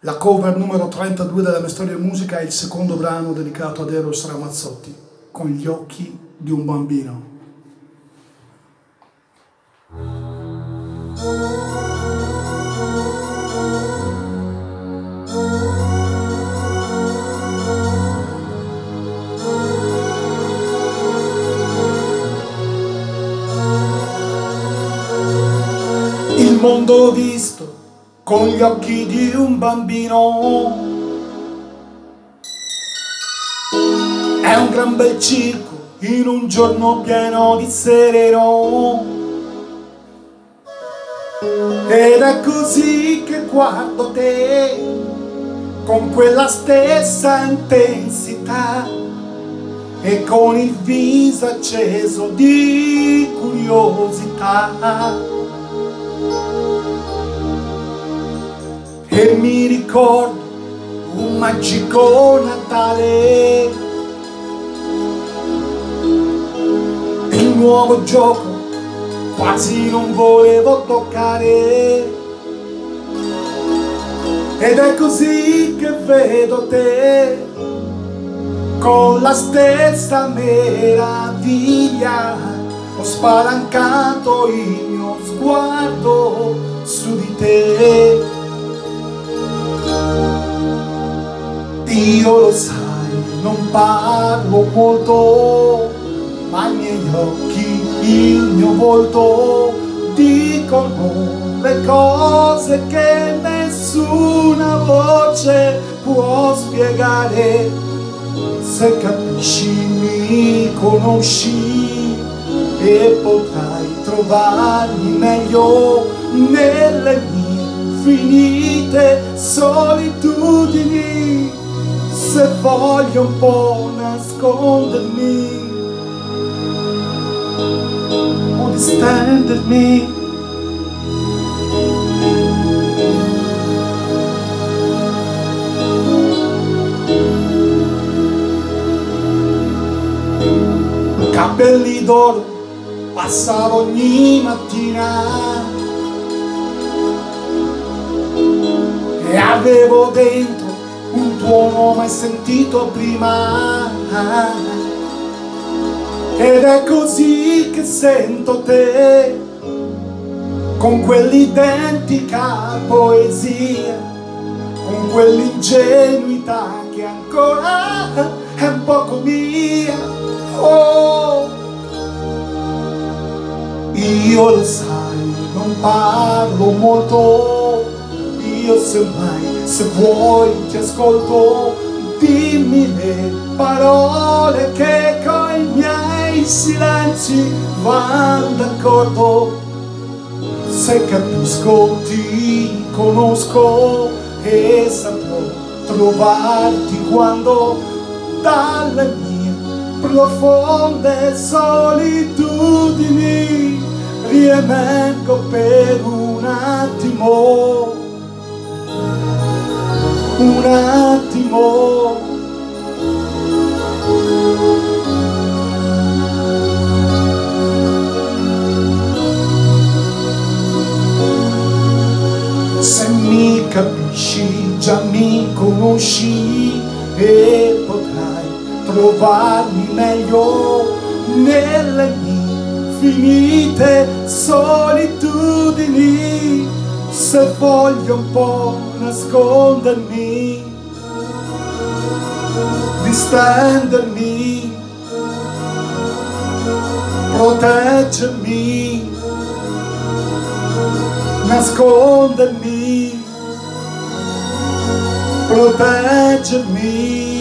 La cover numero 32 della mia storia musica è il secondo brano dedicato ad Eros Ramazzotti, con gli occhi di un bambino. Il mondo visto con gli occhi di un bambino. È un gran bel circo in un giorno pieno di sereno. Ed è così che guardo te con quella stessa intensità e con il viso acceso di curiosità e mi ricordo un magico Natale. Il nuovo gioco quasi non volevo toccare. Ed è così che vedo te con la stessa meraviglia. Ho spalancato il mio sguardo su di te Io lo sai, non parlo molto, ma i miei occhi, il mio volto dicono le cose che nessuna voce può spiegare. Se capisci mi conosci e potrai trovarmi meglio nelle mie finite solitudini se voglio un po' nascondermi. O distendermi. Capelli d'oro passavo ogni mattina. E avevo dentro un tuono mai sentito prima. Ed è così che sento te con quell'identica poesia con quell'ingenuità che ancora è un poco mia. Oh io lo sai non parlo molto io semmai se vuoi ti ascolto, dimmi le parole che coi miei silenzi vanno d'accordo. Se capisco ti conosco e saprò trovarti quando dalle mie profonde solitudini riemergo per un attimo un attimo. Se mi capisci già mi conosci e potrai trovarmi meglio nelle mie finite solitudini se voglio un po' nascondermi, distendermi, proteggermi, nascondermi, proteggermi.